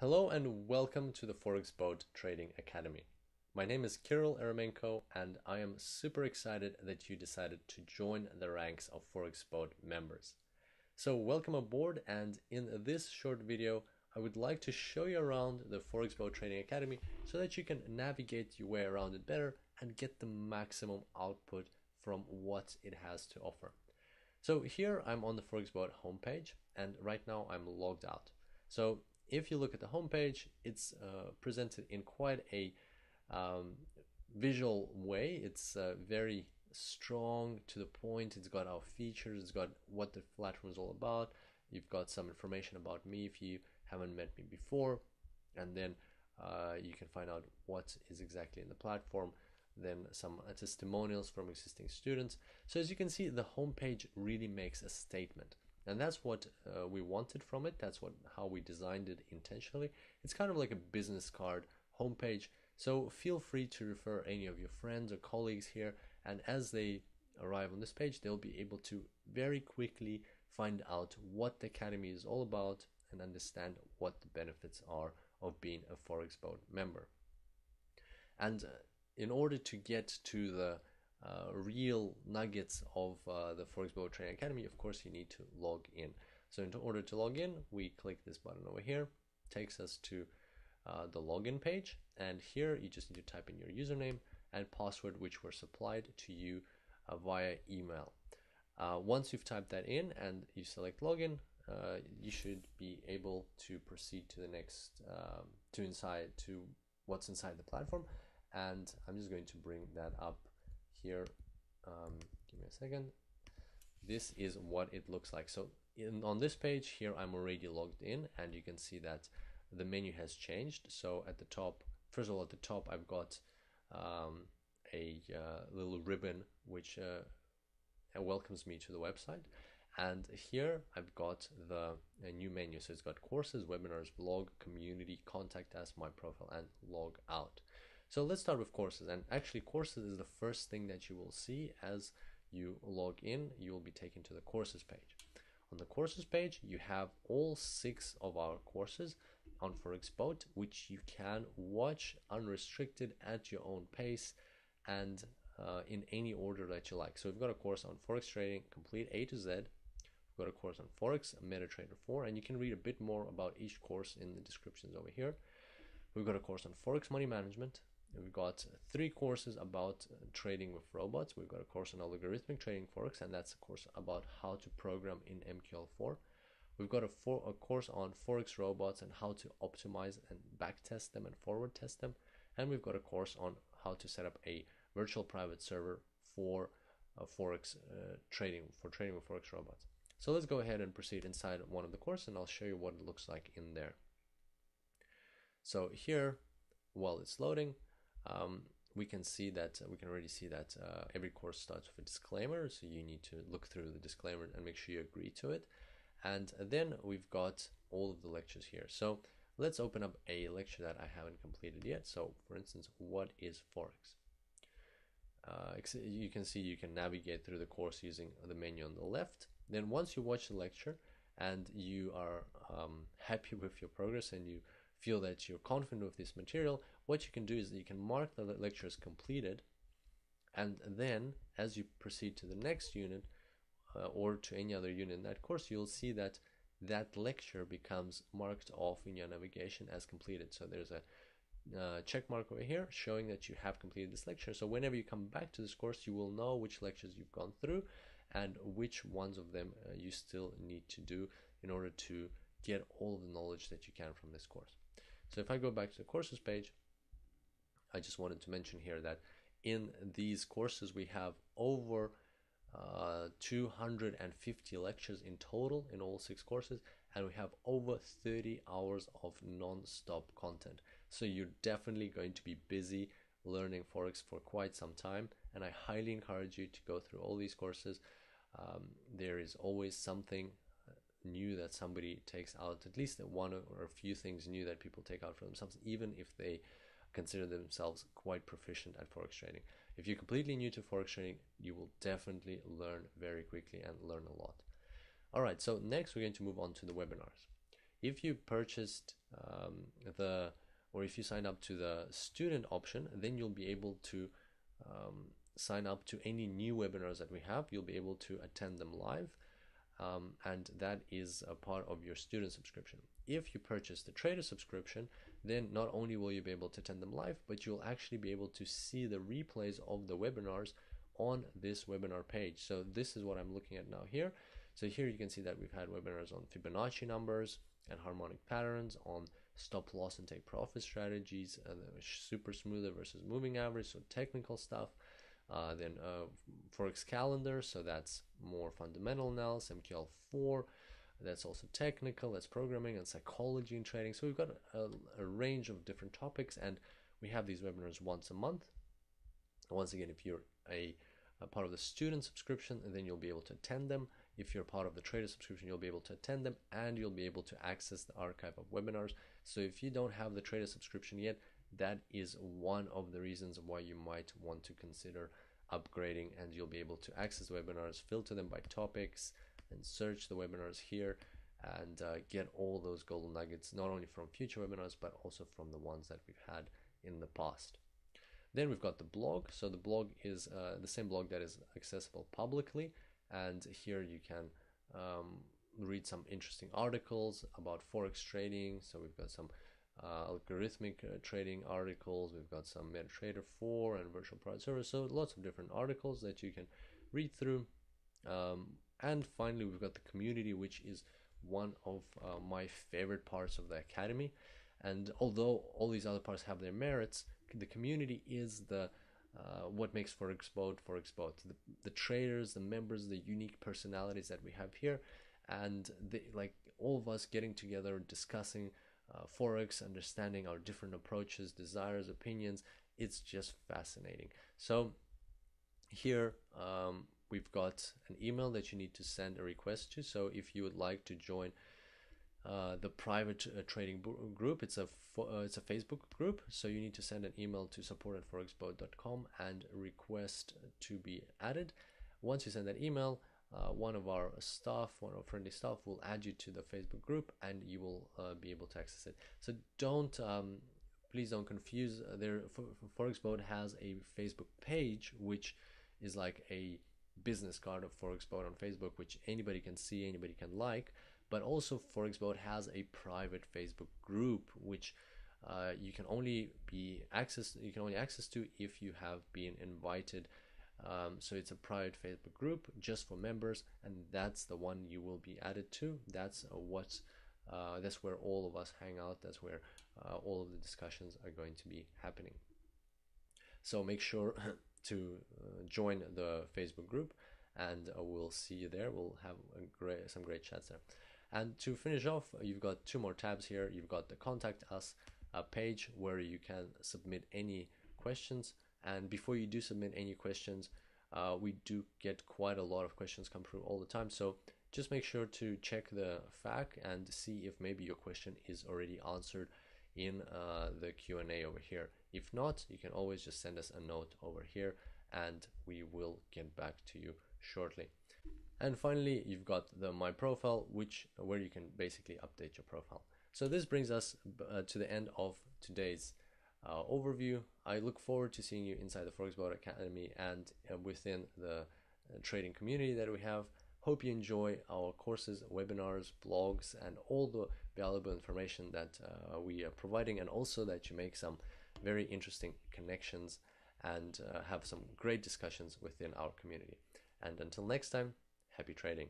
Hello and welcome to the Forex Boat Trading Academy. My name is Kirill Eremenko and I am super excited that you decided to join the ranks of Forex Boat members. So welcome aboard and in this short video I would like to show you around the Forex Boat Trading Academy so that you can navigate your way around it better and get the maximum output from what it has to offer. So here I'm on the Forex Boat homepage and right now I'm logged out. So if you look at the homepage, it's uh, presented in quite a um, visual way. It's uh, very strong to the point. It's got our features. It's got what the platform is all about. You've got some information about me if you haven't met me before, and then uh, you can find out what is exactly in the platform. Then some uh, testimonials from existing students. So as you can see, the homepage really makes a statement and that's what uh, we wanted from it. That's what how we designed it intentionally. It's kind of like a business card homepage. So feel free to refer any of your friends or colleagues here. And as they arrive on this page they'll be able to very quickly find out what the academy is all about and understand what the benefits are of being a forex boat member. And uh, in order to get to the uh, real nuggets of uh, the Forex Boat Training Academy, of course, you need to log in. So in order to log in, we click this button over here, takes us to uh, the login page. And here you just need to type in your username and password, which were supplied to you uh, via email. Uh, once you've typed that in and you select login, uh, you should be able to proceed to the next, um, to inside, to what's inside the platform. And I'm just going to bring that up here um, give me a second. This is what it looks like. So in, on this page here I'm already logged in and you can see that the menu has changed. So at the top first of all at the top I've got um, a uh, little ribbon which uh, welcomes me to the website. And here I've got the new menu. So it's got courses webinars blog community contact us my profile and log out so let's start with courses. And actually, courses is the first thing that you will see as you log in. You will be taken to the courses page. On the courses page, you have all six of our courses on Forex Boat, which you can watch unrestricted at your own pace and uh, in any order that you like. So we've got a course on Forex trading, complete A to Z. We've got a course on Forex, MetaTrader 4, and you can read a bit more about each course in the descriptions over here. We've got a course on Forex money management, We've got three courses about uh, trading with robots. We've got a course on algorithmic trading forex, and that's a course about how to program in MQL4. We've got a, for, a course on forex robots and how to optimize and backtest them and forward test them. And we've got a course on how to set up a virtual private server for uh, forex uh, trading for trading with forex robots. So let's go ahead and proceed inside one of the courses, and I'll show you what it looks like in there. So here, while it's loading, um, we can see that we can already see that uh, every course starts with a disclaimer so you need to look through the disclaimer and make sure you agree to it. And then we've got all of the lectures here. So let's open up a lecture that I haven't completed yet. So for instance what is Forex? Uh, you can see you can navigate through the course using the menu on the left. Then once you watch the lecture and you are um, happy with your progress and you feel that you're confident with this material, what you can do is that you can mark the lecture as completed, and then as you proceed to the next unit uh, or to any other unit in that course, you'll see that that lecture becomes marked off in your navigation as completed. So there's a uh, check mark over here showing that you have completed this lecture. So whenever you come back to this course, you will know which lectures you've gone through and which ones of them uh, you still need to do in order to get all the knowledge that you can from this course. So if I go back to the courses page, I just wanted to mention here that in these courses we have over uh, 250 lectures in total in all six courses and we have over 30 hours of non-stop content. So you're definitely going to be busy learning forex for quite some time and i highly encourage you to go through all these courses. Um, there is always something new that somebody takes out, at least one or a few things new that people take out for themselves, even if they consider themselves quite proficient at forex trading. If you're completely new to forex trading, you will definitely learn very quickly and learn a lot. All right, so next we're going to move on to the webinars. If you purchased um, the or if you sign up to the student option, then you'll be able to um, sign up to any new webinars that we have. You'll be able to attend them live, um, and that is a part of your student subscription. If you purchase the trader subscription, then not only will you be able to attend them live, but you'll actually be able to see the replays of the webinars on this webinar page. So this is what I'm looking at now here. So here you can see that we've had webinars on Fibonacci numbers and harmonic patterns, on stop loss and take profit strategies, uh, super smoother versus moving average, so technical stuff. Uh, then uh, Forex calendar, so that's more fundamental analysis, MQL4, that's also technical, that's programming and psychology in trading. So we've got a, a range of different topics, and we have these webinars once a month. Once again, if you're a, a part of the student subscription, then you'll be able to attend them. If you're part of the trader subscription, you'll be able to attend them and you'll be able to access the archive of webinars. So if you don't have the trader subscription yet, that is one of the reasons why you might want to consider upgrading and you'll be able to access webinars, filter them by topics, and search the webinars here and uh, get all those golden nuggets, not only from future webinars, but also from the ones that we've had in the past. Then we've got the blog. So the blog is uh, the same blog that is accessible publicly. And here you can um, read some interesting articles about Forex trading. So we've got some uh, algorithmic uh, trading articles. We've got some MetaTrader 4 and virtual private server. So lots of different articles that you can read through. Um, and finally, we've got the community, which is one of uh, my favorite parts of the academy. And although all these other parts have their merits, the community is the uh, what makes ForexBoat ForexBoat. The, the traders, the members, the unique personalities that we have here, and the, like all of us getting together, discussing uh, forex, understanding our different approaches, desires, opinions. It's just fascinating. So here um, we've got an email that you need to send a request to. So if you would like to join uh, the private uh, trading group, it's a uh, it's a Facebook group. So you need to send an email to support at forexboat.com and request to be added. Once you send that email, uh, one of our staff, one of our friendly staff, will add you to the Facebook group, and you will uh, be able to access it. So don't um, please don't confuse. There, ForexBoat has a Facebook page which is like a business card of ForexBoat on Facebook, which anybody can see, anybody can like. But also, ForexBoat has a private Facebook group, which uh, you can only be access you can only access to if you have been invited. Um, so it's a private Facebook group just for members, and that's the one you will be added to. That's uh, what's uh, that's where all of us hang out. That's where uh, all of the discussions are going to be happening. So make sure to uh, join the Facebook group, and uh, we'll see you there. We'll have great, some great chats there. And to finish off, you've got two more tabs here. You've got the contact us uh, page where you can submit any questions. And before you do submit any questions, uh, we do get quite a lot of questions come through all the time. So just make sure to check the FAQ and see if maybe your question is already answered in uh, the Q&A over here. If not, you can always just send us a note over here and we will get back to you shortly. And finally, you've got the My Profile, which where you can basically update your profile. So this brings us uh, to the end of today's uh, overview. I look forward to seeing you inside the ForexBoat Academy and uh, within the uh, trading community that we have. Hope you enjoy our courses, webinars, blogs, and all the valuable information that uh, we are providing, and also that you make some very interesting connections and uh, have some great discussions within our community. And until next time, happy trading.